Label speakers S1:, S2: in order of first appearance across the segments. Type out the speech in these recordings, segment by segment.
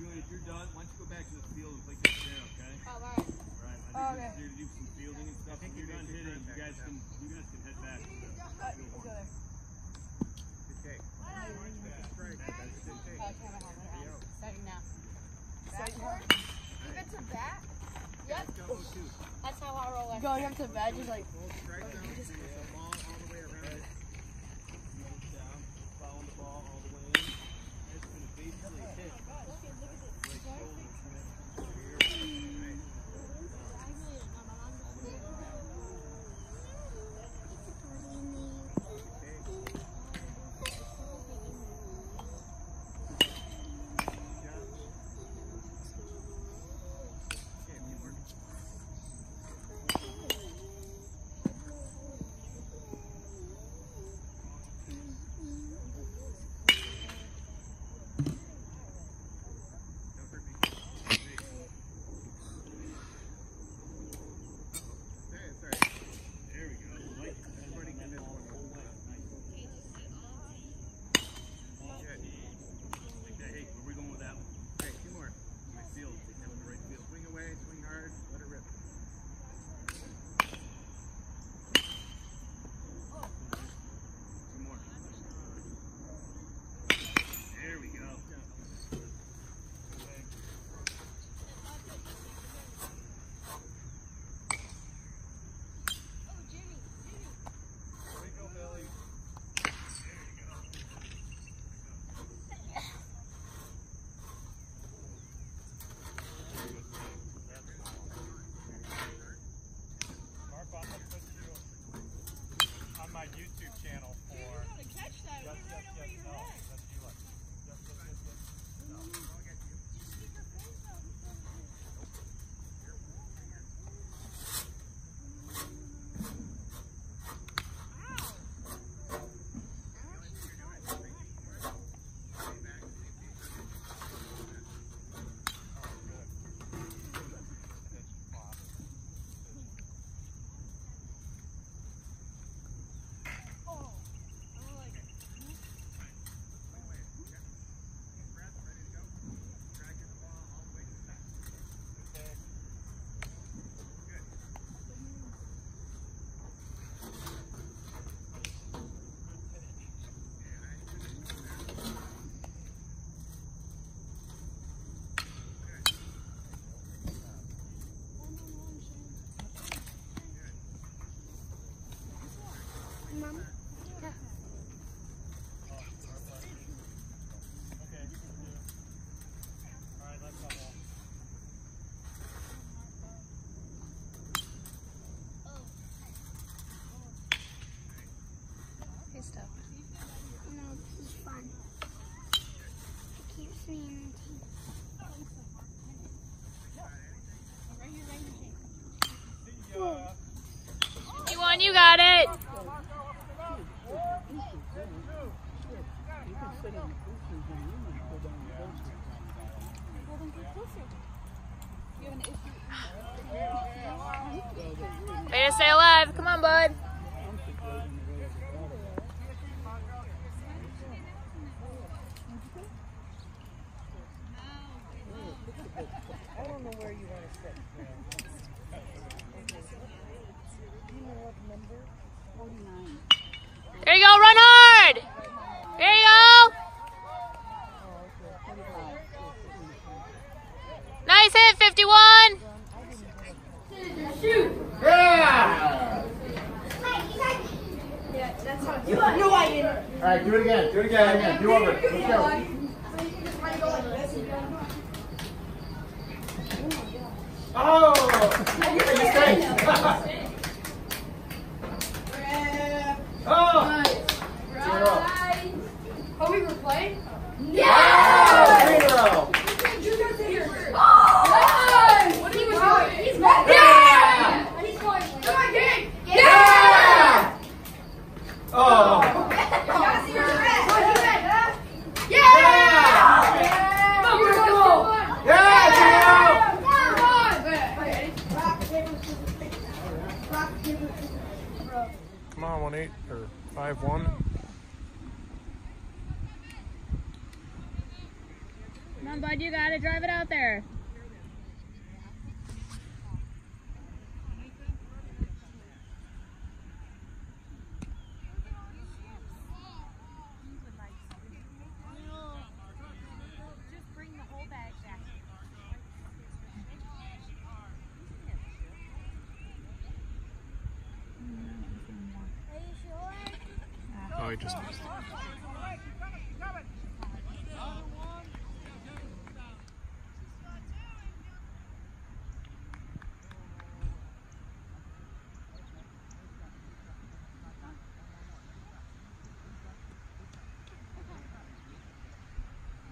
S1: If you're done, why don't you go back to the field and play catch there, okay?
S2: Oh, all
S1: right.
S2: All
S1: right.
S2: I
S1: think okay. you're to do some fielding and stuff. If you're done hitting, you guys can, you guys can head back.
S2: Uh, go there. Okay.
S3: Setting now.
S2: You get to bat? Yep.
S3: That's how I roll.
S2: Going up to bat, just like.
S4: Got it. Hit, 51.
S5: All right, do it again. Do it again. Do over. Let's go. Oh! Oh!
S2: Oh, we were?
S5: Oh, zero.
S2: What he was doing? He's back. Yeah! And he's going. Come on, King.
S5: Yeah! Oh! Yeah,
S6: Come on, one eight or five one.
S4: Come on, bud. You gotta Drive it out there.
S6: Oh, he just missed.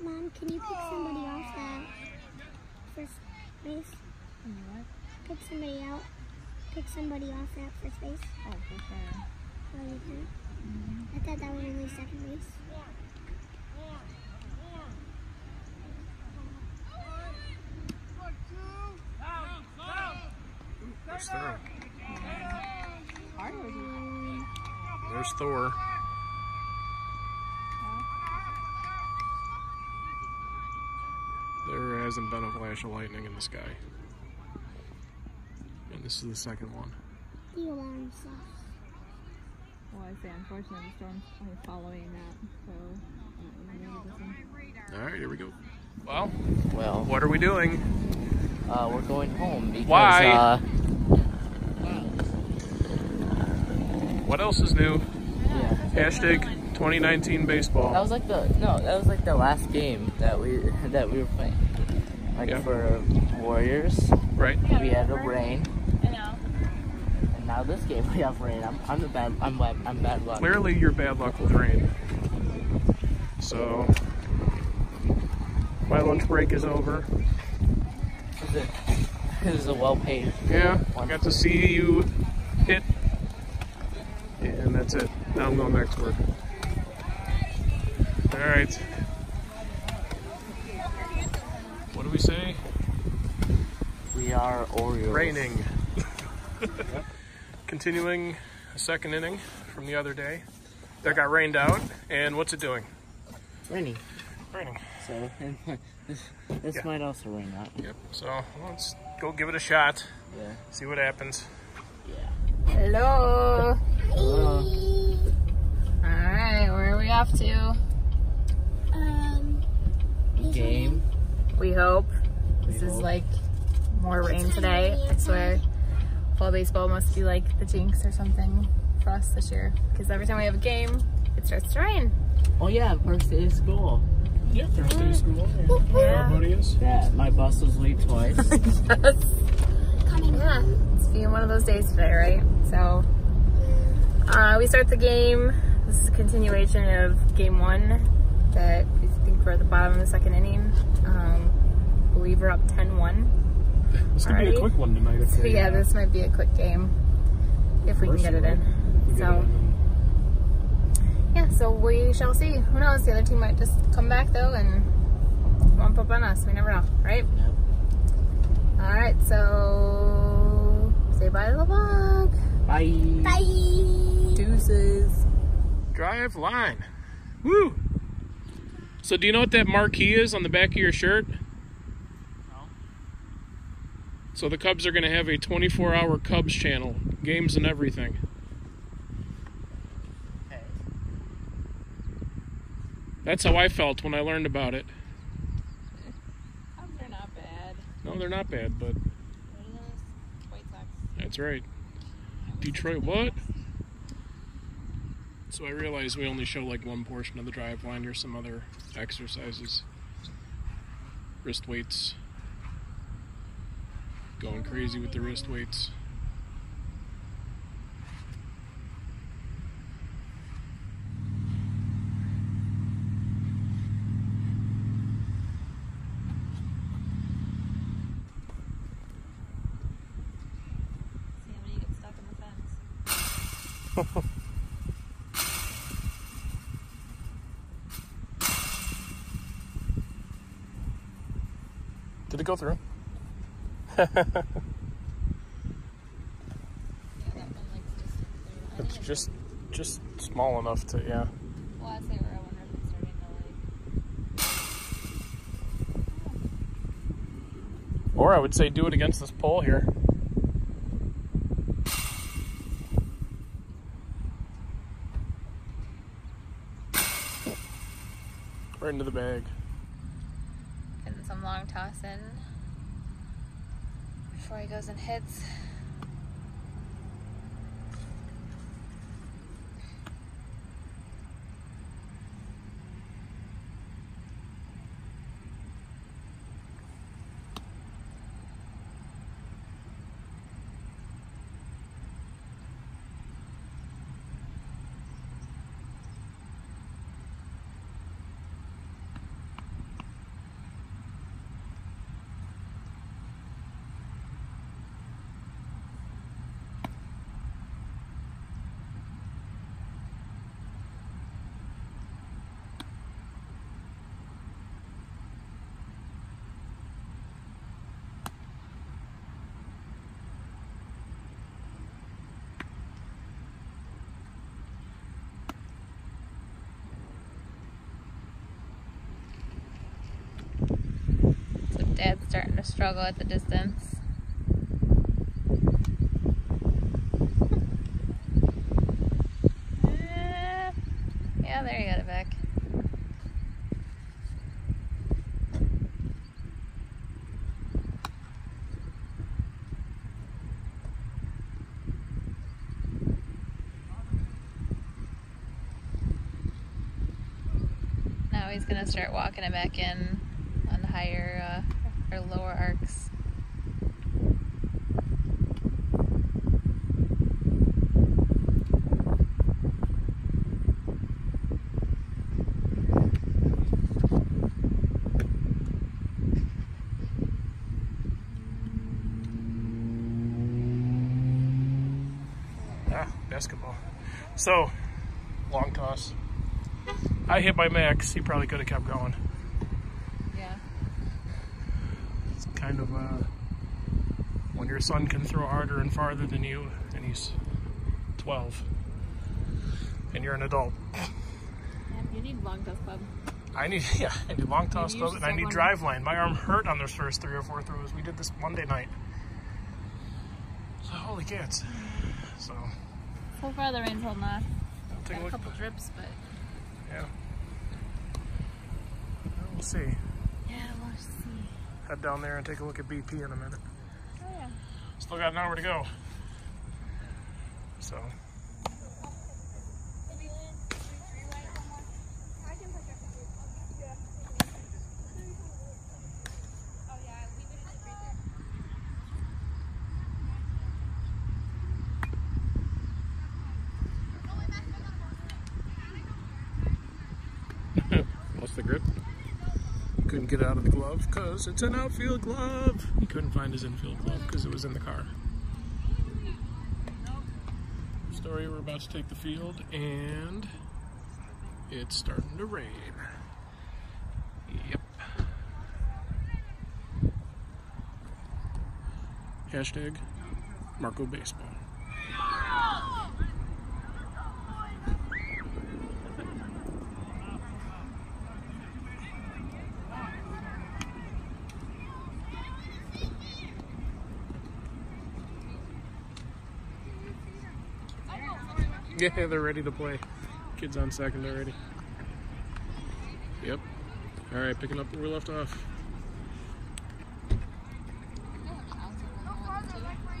S7: Mom, can you pick somebody off that first base? Pick somebody out. Pick somebody off that first base.
S4: Oh, for sure.
S7: Oh, you can. I thought that was only second base.
S6: There's Thor.
S4: Hard or was it?
S6: There's Thor. There hasn't been a flash of lightning in the sky. And this is the second one.
S7: The alarm stuff.
S4: Well, I say, unfortunately, the storm's only following that, so. I don't know, maybe this one-
S6: All right, here we go. Well,
S8: Well,
S6: what are we doing?
S8: uh, we're going home because
S6: Why?
S8: Uh,
S6: What else is new?
S8: yeah,
S6: Hashtag 2019 baseball.
S8: that
S6: baseball.
S8: was like the no, that was like the last game that we that we were playing. Like
S6: Yeah.
S8: for Warriors,
S6: Right?
S8: we had a rain,
S4: I know.
S8: and now this game we have rain. I'm I'm the bad I'm bad I'm bad luck.
S6: Clearly, you're bad luck with rain. So, my lunch break is over.
S8: This is a- This is a well paid.
S6: Yeah, I got to see you hit, and that's it. Now I'm going back to work. All right. What do we say?
S8: We are Orioles.
S6: Raining. Continuing a second inning from the other day. That got rained out, and what's it doing?
S8: Raining.
S6: Raining.
S8: So this this
S6: Yeah.
S8: might also rain out.
S6: Yep. So let's go give it a shot.
S8: Yeah.
S6: See what happens.
S8: Yeah.
S4: Hello.
S8: Hello.
S4: All right, where are we off to?
S7: Um,
S8: Game.
S4: We hope. This
S8: We
S4: is
S8: hope.
S4: like more rain today. I swear. Fall baseball must be like the jinx or something for us this year. Because every time we have a game, it starts to rain.
S8: Oh yeah, first day of school.
S6: Yeah, Thursday is school.
S4: Yeah.
S6: Everybody is.
S8: Yeah, my bus was late twice.
S4: yes. Coming yeah, it's being one of those days today, right? So, uh, we start the game. This is a continuation of game one that I think we're at the bottom of the second inning. Um, I believe we're up 10-1.
S6: This could be a quick one tonight. If
S4: So yeah,
S6: uh,
S4: this might be a quick game if we can get it in. So, yeah, so we shall see. Who knows? The other team might just come back though and bump up on us. We never know, right?
S8: Yep.
S4: All right, so say bye to the vlog.
S8: Bye.
S7: Bye.
S4: Deuces.
S6: Driveline. Woo! So do you know what that marquee is on the back of your shirt? So the Cubs are going to have a 24-hour Cubs channel, games and everything.
S8: Okay.
S6: That's how I felt when I learned about it.
S4: Cubs are not bad.
S6: No, they're not bad, but
S4: White Sox.
S6: that's right. Detroit, what? So I realize we only show like one portion of the Driveline. Here's some other exercises. Wrist weights. Going crazy with the wrist weights.
S4: See how many get stuck in the fence.
S6: Did it go through? It's just just small enough to yeah.
S4: Well, I say where I wonder if it's starting to like.
S6: Or I would say do it against this pole here. Right into the bag.
S4: Getting some long toss in before he goes and hits. So dad's starting to struggle at the distance. Yeah, there you got it back. Now he's gonna start walking it back in on higher uh, or lower arcs.
S6: Ah, basketball. So, long toss. I hit my max. He probably could have kept going.
S4: Yeah.
S6: It's kind of uh, when your son can throw harder and farther than you, and he's 12, and you're an adult.
S4: You need long toss club.
S6: I need, yeah, I need long toss club, and I need Driveline. My arm hurt on those first three or four throws. We did this Monday night. So, holy cats. So,
S4: So far the rain's holding off.
S6: A
S4: Got a couple drips, but
S6: Yeah. We'll see.
S4: Yeah, we'll see.
S6: Head down there and take a look at BP in a minute.
S4: Oh yeah.
S6: Still got an hour to go. So, lost the grip. Couldn't get out of the glove because it's an outfield glove. He couldn't find his infield glove because it was in the car. Story. We're about to take the field, and it's starting to rain. Yep. Hashtag Marco Baseball. Yeah, they're ready to play. Kids on second already. Yep. All right, picking up where we left off.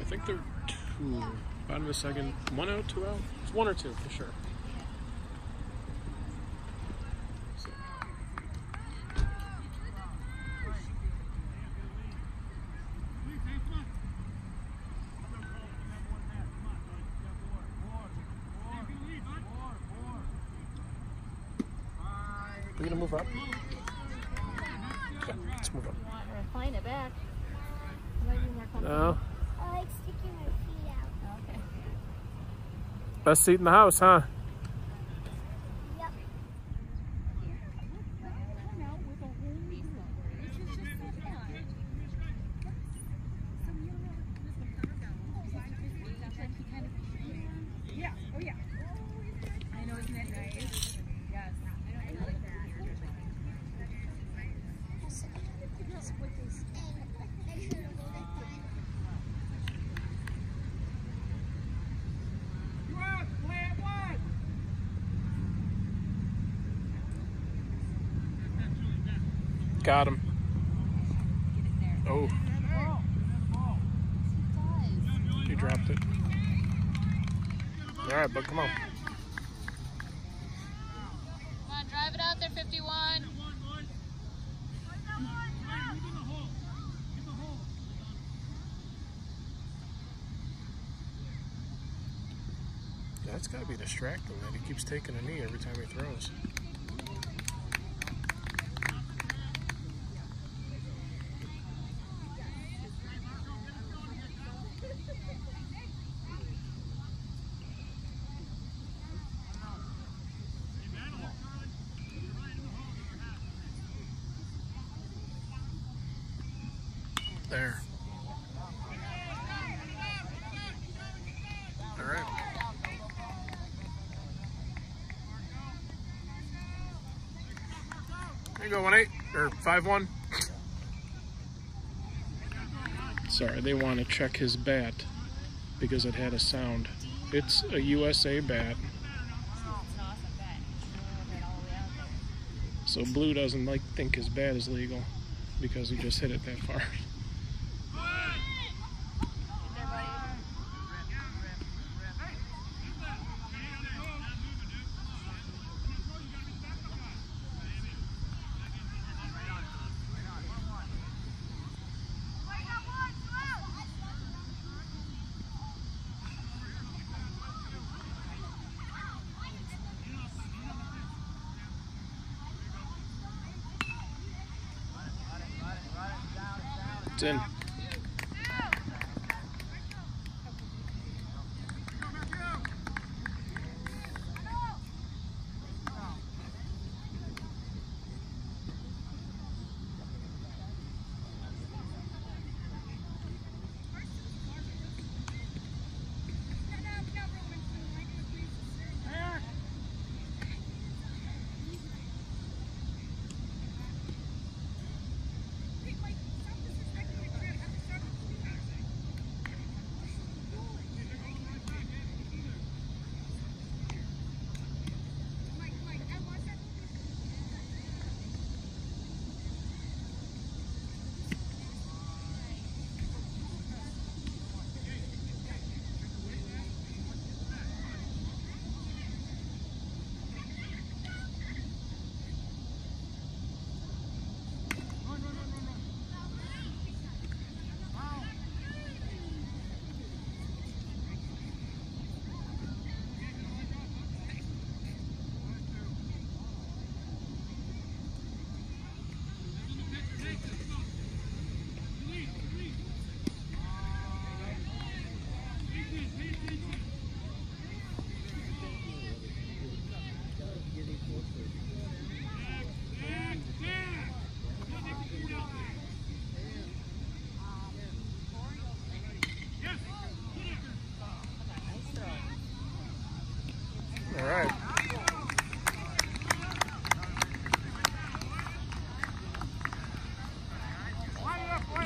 S6: I think they're two. Bottom of the second. One out, two out? It's one or two for sure. So- We gonna move up? Yeah, let's move up.
S9: We're playing it back. It might be more comfortable.
S6: No.
S3: I like sticking my feet out.
S9: Okay.
S6: Best seat in the house, huh?
S3: Yep.
S7: Yeah. Oh yeah. I know, isn't it nice? Yes.
S6: Got him. Oh. He dropped it. All right, but come on.
S9: Come on, drive it out there, 51.
S6: That's got to be distracting that he keeps taking a knee every time he throws. There. All right. There you go, one eight or five one. Sorry, they want to check his bat because it had a sound. It's a USA bat, so Blue doesn't like think his bat is legal because he just hit it that far. It's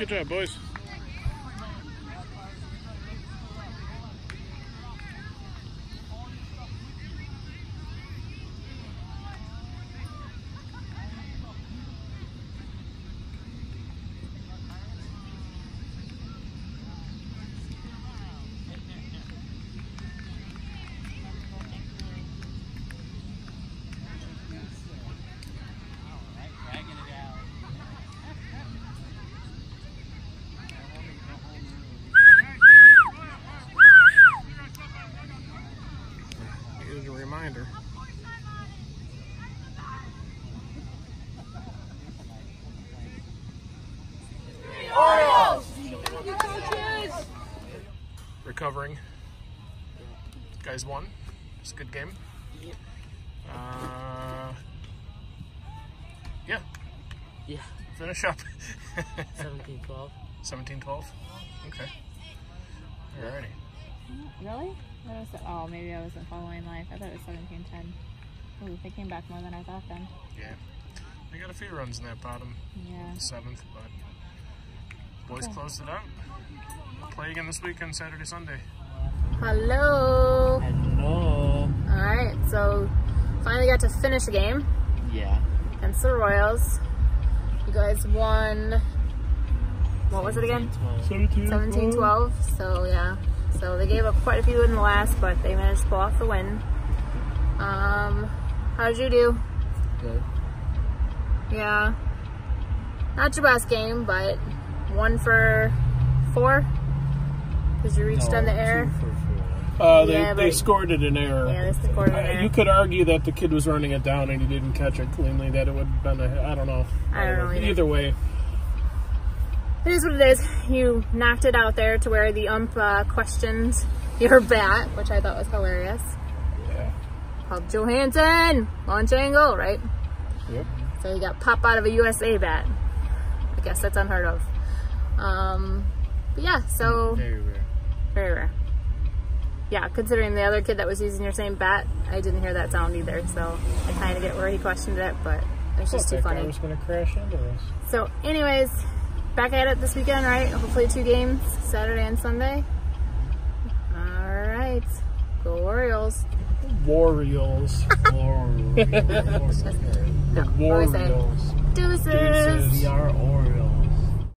S6: Good job, boys. Guys won. It's a good game. Uh, yeah,
S8: Yeah,
S6: finish up.
S8: 17 12.
S6: 17 12. Okay. Alrighty.
S4: Really? That was, oh, maybe I wasn't following live. I thought it was 17 10. Ooh, they came back more than I thought then.
S6: Yeah. They got a few runs in that bottom
S4: Yeah.
S6: seventh, but boys closed it out. Play again this weekend, Saturday, Sunday.
S4: Hello.
S8: Hello.
S4: Alright, so finally got to finish a game
S8: Yeah.
S4: against the Royals. You guys won, what was it again?
S6: 17
S4: 17 12. So, yeah. So they gave up quite a few in the last, but they managed to pull off the win. Um, how did you do?
S8: Good.
S4: Yeah. Not your best game, but one for four. Because you reached on the air.
S8: Two for four.
S6: Uh, they,
S4: Yeah,
S6: they scored it in error.
S4: Yeah, they scored an
S6: Uh,
S4: error.
S6: You could argue that the kid was running it down and he didn't catch it cleanly. That it would have been a. I don't know.
S4: I don't know either.
S6: Either way,
S4: It is what it is. You knocked it out there to where the ump uh, questioned your bat, which I thought was hilarious.
S6: yeah.
S4: Called Johansen, launch angle, right?
S6: Yep.
S4: So you got pop out of a USA bat. I guess that's unheard of. Um, but yeah, so
S8: Very rare.
S4: very rare. Yeah, considering the other kid that was using your same bat, I didn't hear that sound either. So I kind of get where he questioned it, but it was just too
S6: that guy
S4: funny.
S6: was going to crash into us.
S4: So, anyways, back at it this weekend, right? Hopefully, two games Saturday and Sunday. All right, go Orioles.
S6: Warriors.
S8: Orioles.
S4: No, what was I saying?
S6: Warriors.
S4: Deuces.
S8: We are Orioles.